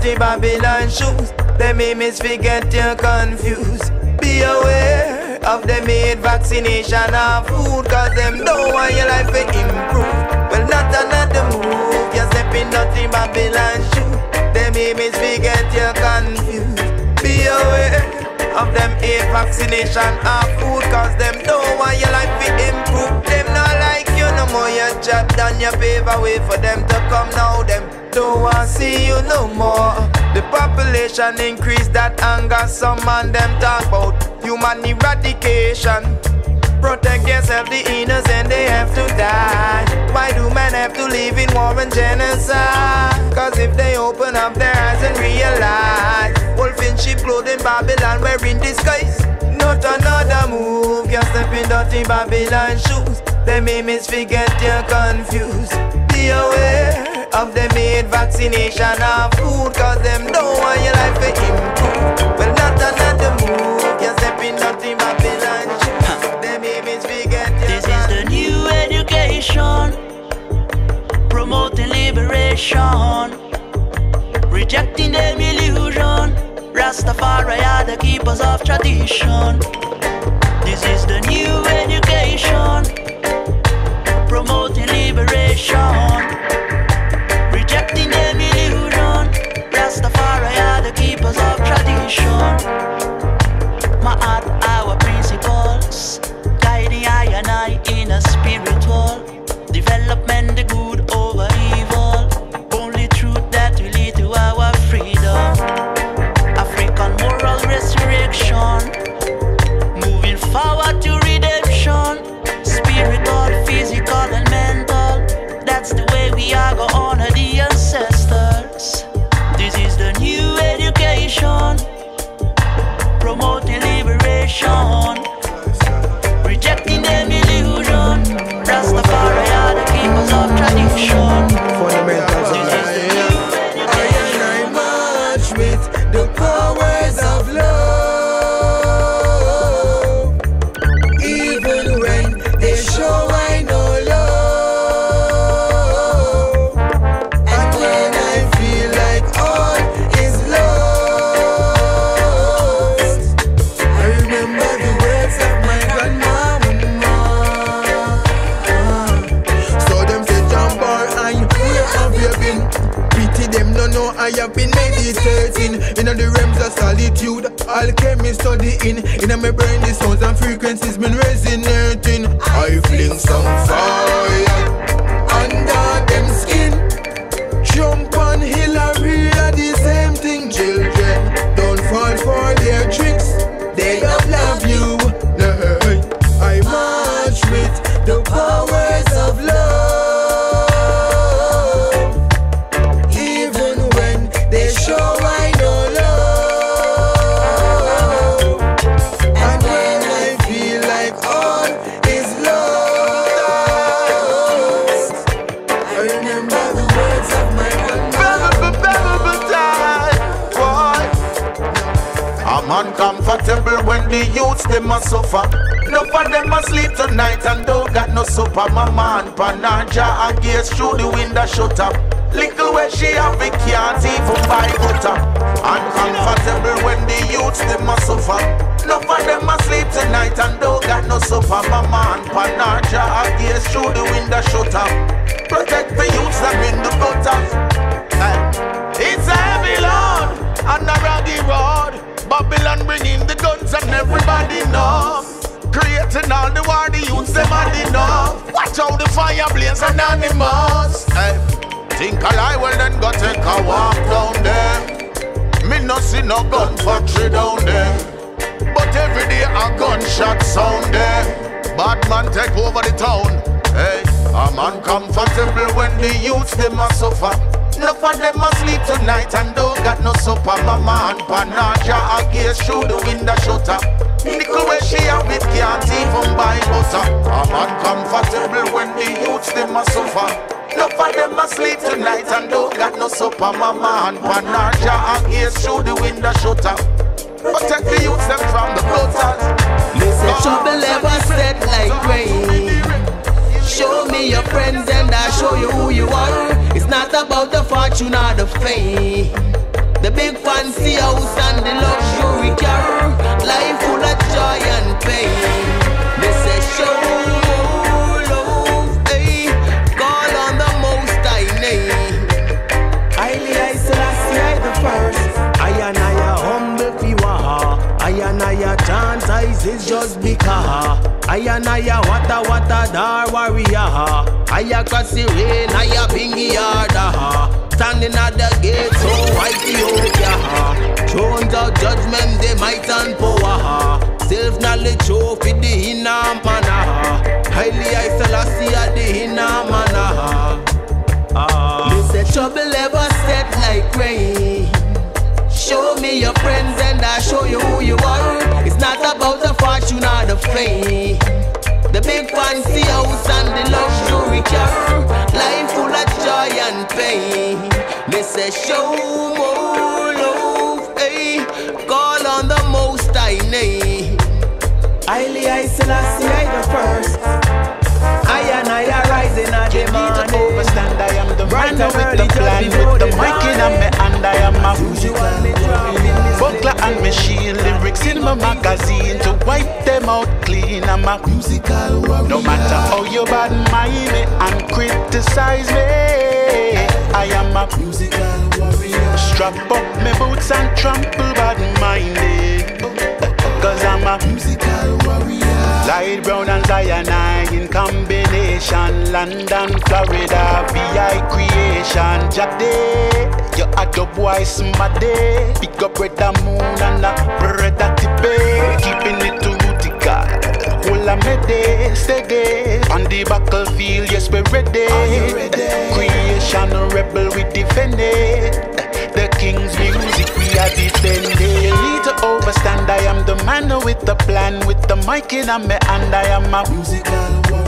dirty Babylon shoes. Them image forget you confused. Be aware of them made vaccination and food, cause them don't want your life to improve. Well, not another move. You step in dirty Babylon shoes. Them image forget you confused. Be aware of them hate vaccination and food, cause them don't want your life to improve. More. Your job done, you pave a way for them to come now. Them don't want see you no more. The population increase that anger. Some man them talk about human eradication. Protect yourself, the innocent they have to die. Why do men have to live in war and genocide? Cause if they open up their eyes and realize Wolf in sheep clothing Babylon wearing disguise Not another move, you step in dirty Babylon shoes Them image forget you're confused. Be aware of them made vaccination and food Cause them don't want your life to improve. Well not another move, you step in dirty Babylon Them image forget you're This is the new education, promoting liberation, rejecting them illusion. Rastafari are the keepers of tradition. This is the new education, Alchemy studying In my brain the sounds and frequencies been resonating I fling some fire them a suffer. No for them a sleep tonight and don't got no supper. My man panaja and gaze through the window shut up. Little where she have it can't even buy butter. Uncomfortable when the youths them a suffer. No for them a sleep tonight and don't got no supper. My man panaja and gaze through the window shut up. Protect the youths them in the gutter. It's a heavy load on the raggy road. Babylon bringing the guns and everybody know. Creating all the war, the youths them had enough. Watch out the fire blaze anonymous. Hey, think a lie, well then go take a walk down there. Me no see no gun factory down there. But every day a gunshot sound there. Bad man take over the town. Hey, a man comfortable when the youths them a suffer. No for them a sleep tonight and don't got no supper. Mama and panaja a gaze through the window shutter. Nickel where she have it can't even buy butter. A man comfortable when the youths them a suffer. No for them a sleep tonight and don't got no supper. Mama and panaja a gaze through the window shutter. Protect the youths them from the bloodstars. Listen, trouble ever set like rain. About the fortune or the fame. The big fancy house and the luxury car. Life full of joy and pain. They say show love, hey. Call on the most I name. Haile I Selassie I the first. I and I a humble fiwa. I and I a chant is just because. I and I a wata wata dar warrior. I a cross the rain, I a bingy yard. Standing at the gate, so Ethiopia. Thrones of judgment, they might and power. Self knowledge, show for the inner manner. Haile I Selassie at the inner manner. Ah. They say trouble ever set like rain. Show me your friends and I show you who you are. It's not about the or the big fancy house and the luxury car. Life full of joy and pain. They say show more love, hey. Call on the most I name. Haile I Selassie I the first. I and I are rising at the morning. to overstand, I am the man with the plan, with the mic in my hand, I am a buckler and machine, lyrics in my magazine to wipe them out clean. I'm a musical warrior. No matter how you bad mind me and criticize me, I am a musical warrior. Strap up my boots and trample bad minded, oh, oh, oh. cause I'm a musical warrior. Lloyd Brown and Zion I in combination. London, Florida, VI creation. Jade, you a dub boy smaddy. Pick up red moon and a red a tippe. Keeping it to rootical. Hold a mede, steady. On the battlefield, yes, we're ready. Creation rebel, we defend it. The king's music, we are defending. You need to overstand, I am the man with the plan, with the mic in my hand, I am a musical.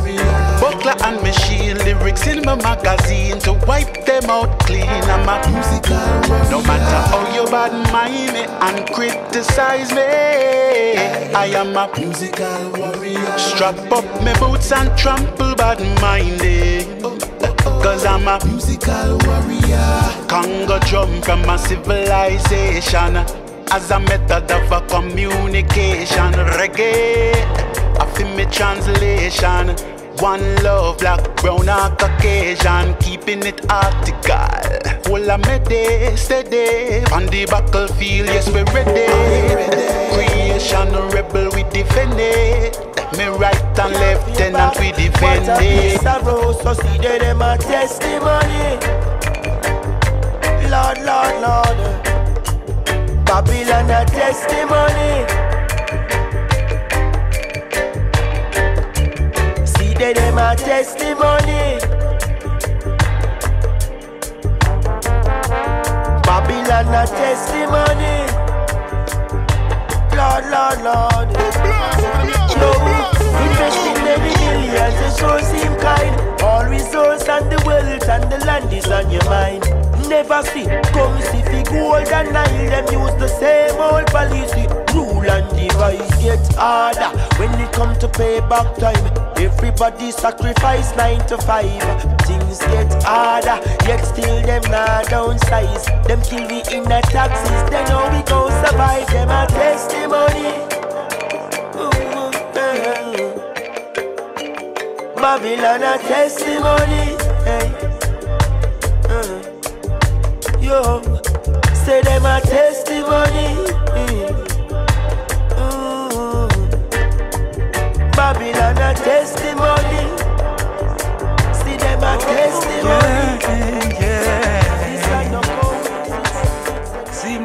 Buckler and machine, lyrics in my magazine to wipe them out clean. I'm a musical. No matter how you bad mind me and criticize me, I am a musical warrior. Strap up my boots and trample bad minded. Cause I'm a musical warrior. Congo drum from a civilization. As a method of a communication. Reggae, I feel me translation. One love, black, brown, or Caucasian. Keeping it article. Hold a mede, steady. On the battlefield, yes, we're ready. Creation rebel, we defend it. Me right and left, and we defend it. of rose, so see them a testimony. Lord, Lord, Lord. Babylon a testimony. They them a testimony. Babylon a testimony. Lord, Lord, Lord. Yo, invest in many millions to show seem kind. All resource and the wealth and the land is on your mind. Never see, come see fi gold and Nile. Them use the same old policy. Rule and device get harder when it come to pay back time. Everybody sacrifice nine to five. Things get harder, yet still them not downsize. Them kill we in the taxes, then how we go survive? Them a testimony. Ooh. Babylon a testimony. Hey. Uh. Yo, say them a testimony.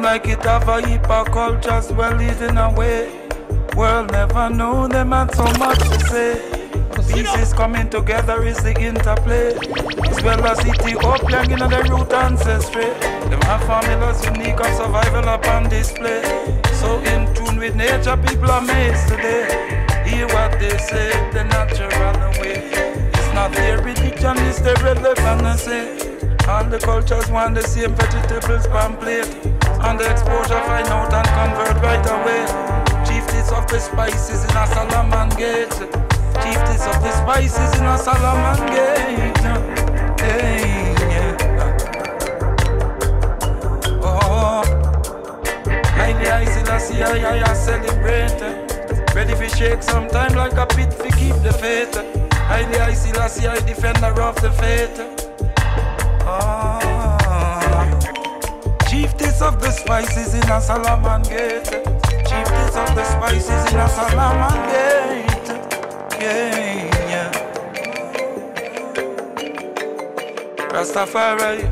Like it have a heap of cultures well hidden away. World never knew them had so much to say. Pieces coming together is the interplay. As well as Ethiopia, you know the root ancestry. Them have formulas unique of survival upon display. So in tune with nature, people are amazed today. Hear what they say, the natural way. It's not their religion, it's their relevancy. All the cultures want the same vegetables pan plate. And the exposure find out and convert right away. Chieftains of the spices in a Solomon gate. Chieftains of the spices in a Solomon gate. Hey, yeah. Oh, like the ice in the sea, I, I celebrate. Ready to shake sometime like a pit to keep the faith. I the ice in the I defender of the faith. Of the spices in a Solomon Gate. Chieftess of the spices in a Solomon Gate. Yeah, yeah. Rastafari,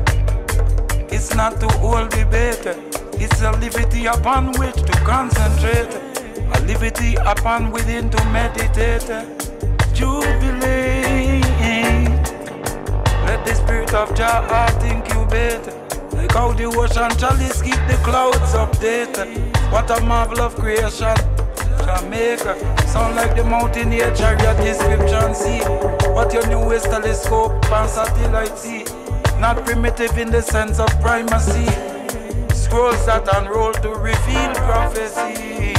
it's not to hold debate. It's a liberty upon which to concentrate. A liberty upon within to meditate. Jubilate. Let the spirit of Jah incubate. Like how the ocean chalice keep the clouds updated. What a marvel of creation. Jamaica, sound like the mountaineer chariot description. See what your newest telescope and satellite see. Not primitive in the sense of primacy. Scrolls that unroll to reveal prophecy.